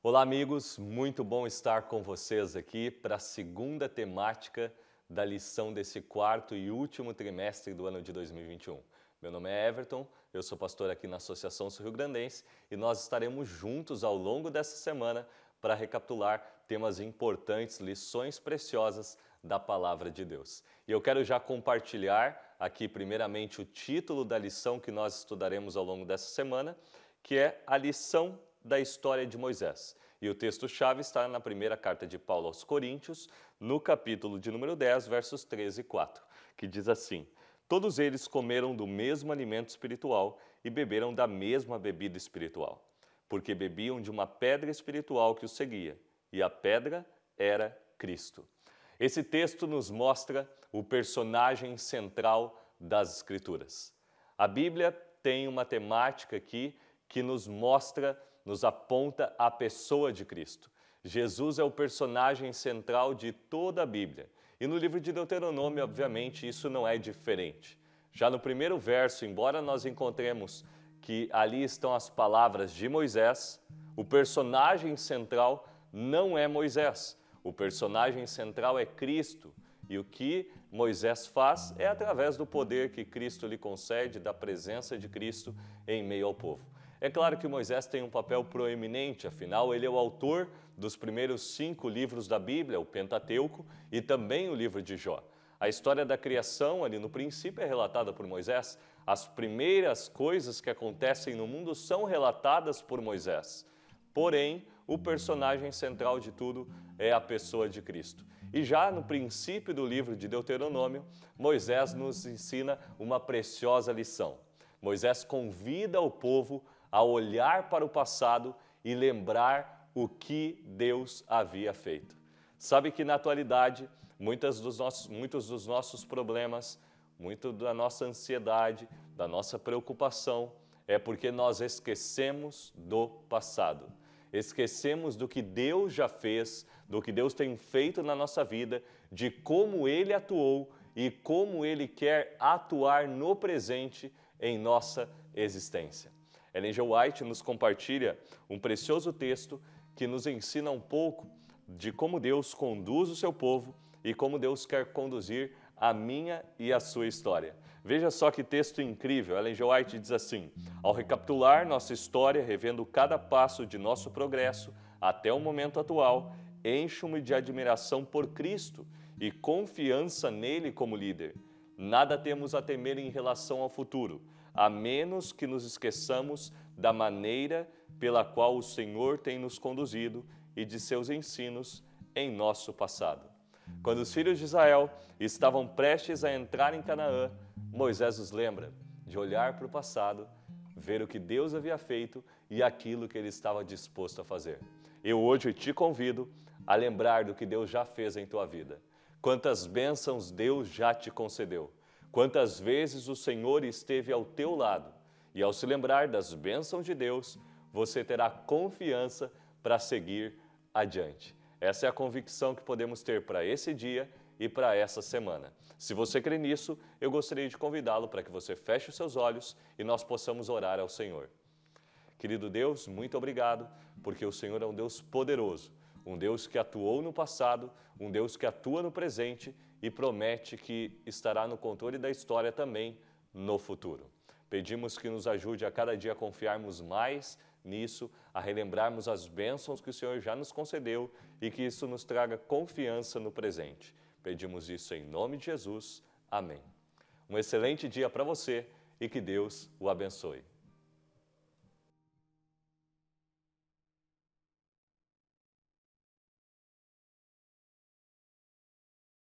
Olá, amigos, muito bom estar com vocês aqui para a segunda temática da lição desse quarto e último trimestre do ano de 2021. Meu nome é Everton, eu sou pastor aqui na Associação Sul Rio Grandense e nós estaremos juntos ao longo dessa semana para recapitular temas importantes, lições preciosas da palavra de Deus. E eu quero já compartilhar aqui, primeiramente, o título da lição que nós estudaremos ao longo dessa semana, que é a lição da história de Moisés. E o texto-chave está na primeira carta de Paulo aos Coríntios, no capítulo de número 10, versos 13 e 4, que diz assim: Todos eles comeram do mesmo alimento espiritual e beberam da mesma bebida espiritual, porque bebiam de uma pedra espiritual que os seguia, e a pedra era Cristo. Esse texto nos mostra o personagem central das Escrituras. A Bíblia tem uma temática aqui que nos mostra nos aponta a pessoa de Cristo. Jesus é o personagem central de toda a Bíblia. E no livro de Deuteronômio, obviamente, isso não é diferente. Já no primeiro verso, embora nós encontremos que ali estão as palavras de Moisés, o personagem central não é Moisés. O personagem central é Cristo. E o que Moisés faz é através do poder que Cristo lhe concede, da presença de Cristo em meio ao povo. É claro que Moisés tem um papel proeminente, afinal, ele é o autor dos primeiros cinco livros da Bíblia, o Pentateuco, e também o livro de Jó. A história da criação, ali no princípio, é relatada por Moisés. As primeiras coisas que acontecem no mundo são relatadas por Moisés. Porém, o personagem central de tudo é a pessoa de Cristo. E já no princípio do livro de Deuteronômio, Moisés nos ensina uma preciosa lição. Moisés convida o povo a olhar para o passado e lembrar o que Deus havia feito. Sabe que na atualidade, muitos dos nossos, muitos dos nossos problemas, muito da nossa ansiedade, da nossa preocupação, é porque nós esquecemos do passado. Esquecemos do que Deus já fez, do que Deus tem feito na nossa vida, de como Ele atuou e como Ele quer atuar no presente em nossa existência. Ellen G. White nos compartilha um precioso texto que nos ensina um pouco de como Deus conduz o seu povo e como Deus quer conduzir a minha e a sua história. Veja só que texto incrível. Ellen G. White diz assim: Ao recapitular nossa história, revendo cada passo de nosso progresso até o momento atual, encho-me de admiração por Cristo e confiança nele como líder. Nada temos a temer em relação ao futuro a menos que nos esqueçamos da maneira pela qual o Senhor tem nos conduzido e de seus ensinos em nosso passado. Quando os filhos de Israel estavam prestes a entrar em Canaã, Moisés os lembra de olhar para o passado, ver o que Deus havia feito e aquilo que ele estava disposto a fazer. Eu hoje te convido a lembrar do que Deus já fez em tua vida. Quantas bênçãos Deus já te concedeu Quantas vezes o Senhor esteve ao teu lado e ao se lembrar das bênçãos de Deus, você terá confiança para seguir adiante. Essa é a convicção que podemos ter para esse dia e para essa semana. Se você crê nisso, eu gostaria de convidá-lo para que você feche os seus olhos e nós possamos orar ao Senhor. Querido Deus, muito obrigado, porque o Senhor é um Deus poderoso, um Deus que atuou no passado, um Deus que atua no presente e promete que estará no controle da história também no futuro. Pedimos que nos ajude a cada dia a confiarmos mais nisso, a relembrarmos as bênçãos que o Senhor já nos concedeu e que isso nos traga confiança no presente. Pedimos isso em nome de Jesus. Amém. Um excelente dia para você e que Deus o abençoe.